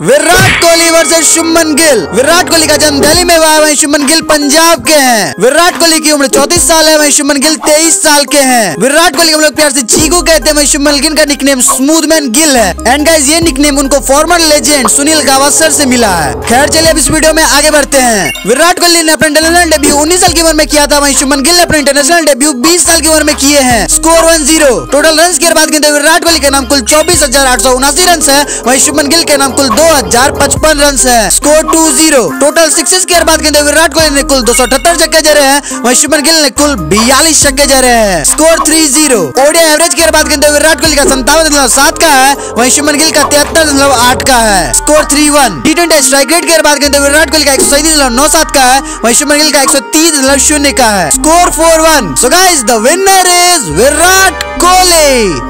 Virat Kohli versus Shubman Gill. Virat Kohli का जन्म दिल्ली में हुआ है, वहीं शुभमन गिल पंजाब के हैं। विराट कोहली की उम्र चौतीस साल है, वहीं शुभमन गिल तेईस साल के हैं। विराट कोहली हम लोग प्यार से चीकू कहते हैं, वहीं शुभमन गिल का निकनेम स्मूथ मैन गिल है। एंड गाइस ये निकनेम उनको फॉर्मर लेजेंड सुनील गावस्कर से मिला है। खैर, चलिए अब इस वीडियो में आगे बढ़ते हैं। विराट कोहली ने अपना इंटरनेशनल डेब्यू उन्नीस साल की उम्र में किया था, वहीं शुभमन गिल ने अपना इंटरनेशनल डेब्यू बीस साल की उम्र में किए हैं। Score one zero total run की बात करें विराट कोहली के नाम कुल चौबीस हज़ार आठ सौ उनासी रन है, वहीं शुभमन गिल के नाम कुल दो हज़ार पचपन रन है। Score two zero total sixes की बात करें विराट कोहली ने कुल दो सौ अठहत्तर छक्के जरे हैं, वहीं शुभमन गिल ने कुल बयालीस छक्के जरे हैं। Score three zero ODI average की बात करें विराट कोहली का संतावन दशमलव सात का है, वहीं शुभमन गिल का तिहत्तर दशमलव आठ का है। Score three one T twenty strike rate की बात करें विराट कोहली का एक सौ सैंतीस दशमलव नौ सात का है, वहीं शुभमन गिल का एक सौ तीस दशमलव शून्य का है। Score four one so guys the winner is Virat Kohli.